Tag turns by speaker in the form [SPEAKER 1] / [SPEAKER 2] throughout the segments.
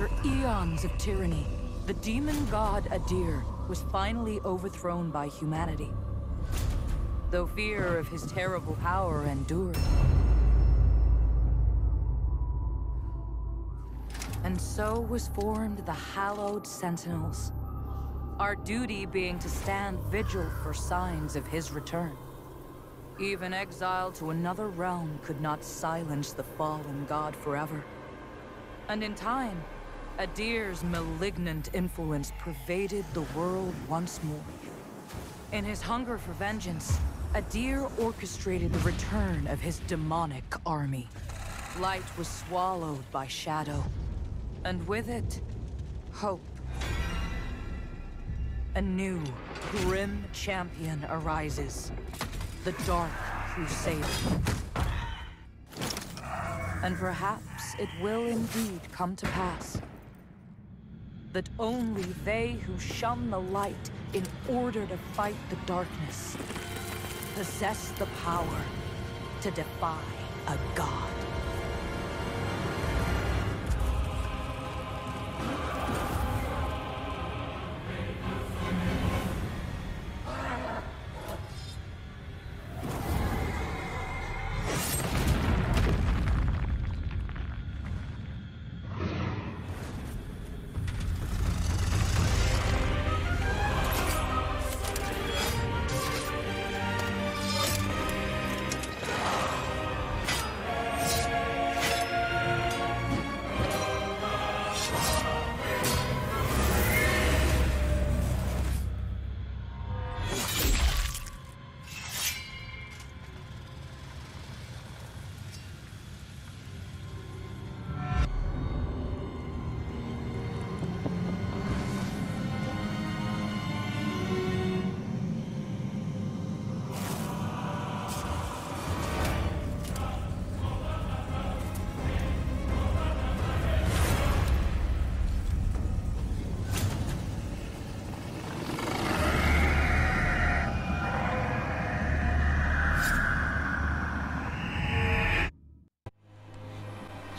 [SPEAKER 1] After eons of tyranny, the demon god Adir was finally overthrown by humanity. Though fear of his terrible power endured. And so was formed the Hallowed Sentinels. Our duty being to stand vigil for signs of his return. Even exile to another realm could not silence the fallen god forever. And in time, Adir's malignant influence pervaded the world once more. In his hunger for vengeance, Adir orchestrated the return of his demonic army. Light was swallowed by shadow, and with it, hope. A new, grim champion arises. The Dark Crusader. And perhaps it will indeed come to pass that only they who shun the light in order to fight the darkness possess the power to defy a god.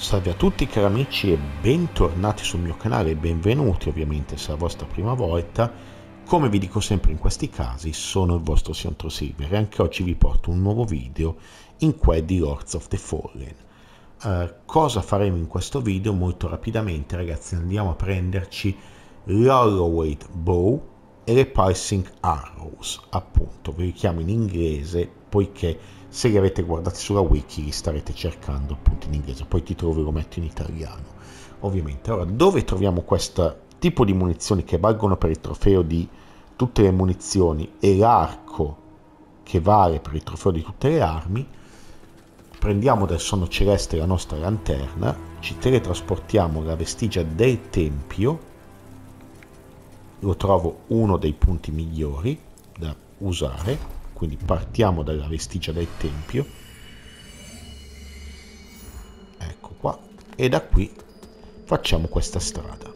[SPEAKER 2] Salve a tutti cari amici e bentornati sul mio canale benvenuti ovviamente se è la vostra prima volta. Come vi dico sempre in questi casi sono il vostro Siontro Silver e anche oggi vi porto un nuovo video in cui di Lords of the Fallen. Uh, cosa faremo in questo video? Molto rapidamente ragazzi andiamo a prenderci l'Holloway Bow e le Pulsing Arrows appunto, vi richiamo in inglese poiché se li avete guardati sulla wiki li starete cercando appunto in inglese poi il titolo lo metto in italiano ovviamente. Ora dove troviamo questo tipo di munizioni che valgono per il trofeo di tutte le munizioni e l'arco che vale per il trofeo di tutte le armi? Prendiamo dal sonno celeste la nostra lanterna ci teletrasportiamo alla vestigia del tempio lo trovo uno dei punti migliori da usare quindi partiamo dalla vestigia del tempio. Ecco qua e da qui facciamo questa strada.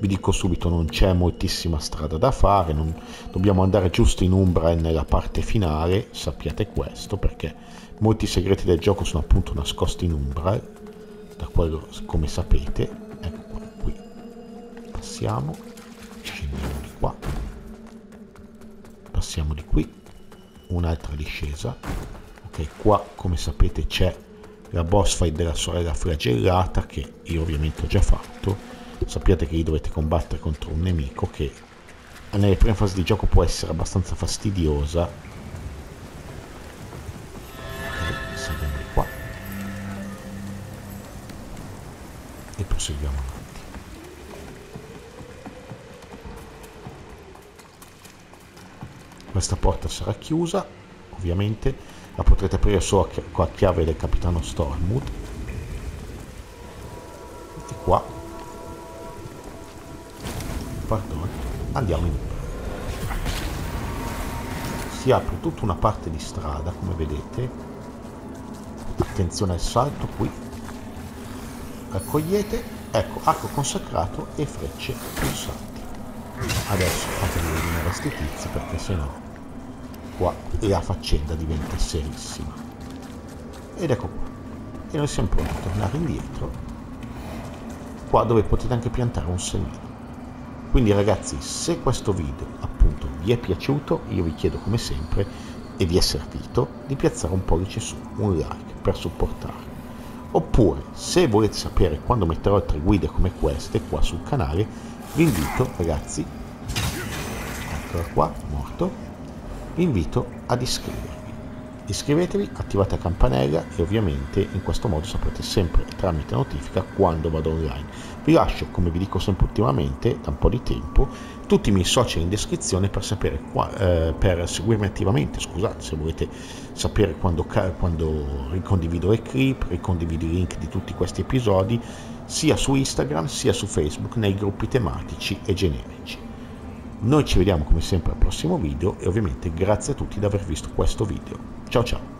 [SPEAKER 2] Vi dico subito non c'è moltissima strada da fare non, dobbiamo andare giusto in Umbra e nella parte finale sappiate questo perché molti segreti del gioco sono appunto nascosti in Umbra da quello come sapete passiamo. Scendiamo di qua. Passiamo di qui. Un'altra discesa. Ok qua come sapete c'è la boss fight della sorella flagellata che io ovviamente ho già fatto. Sappiate che lì dovete combattere contro un nemico che nelle prime fasi di gioco può essere abbastanza fastidiosa. Ok saliamo di qua. E proseguiamo avanti questa porta sarà chiusa ovviamente. La potrete aprire solo con la chiave del capitano Stormwood. Di qua. Pardon. Andiamo in si apre tutta una parte di strada come vedete. Attenzione al salto qui. Raccogliete ecco arco consacrato e frecce pulsanti. Adesso fatevi vedere questi tizi perché sennò qua la faccenda diventa serissima ed ecco qua e noi siamo pronti a tornare indietro qua dove potete anche piantare un semino. Quindi ragazzi, se questo video appunto vi è piaciuto, io vi chiedo come sempre e vi è servito di piazzare un pollice su, un like per supportare. Oppure, se volete sapere quando metterò altre guide come queste qua sul canale, vi invito ragazzi, eccola qua, morto, vi invito ad iscrivervi Iscrivetevi, attivate la campanella e ovviamente in questo modo saprete sempre tramite notifica quando vado online. Vi lascio, come vi dico sempre ultimamente, da un po' di tempo, tutti i miei social in descrizione per, sapere eh, per seguirmi attivamente, scusate se volete sapere quando, quando ricondivido le clip, ricondivido i link di tutti questi episodi, sia su Instagram sia su Facebook nei gruppi tematici e generici. Noi ci vediamo come sempre al prossimo video e ovviamente grazie a tutti di aver visto questo video. Ciao ciao!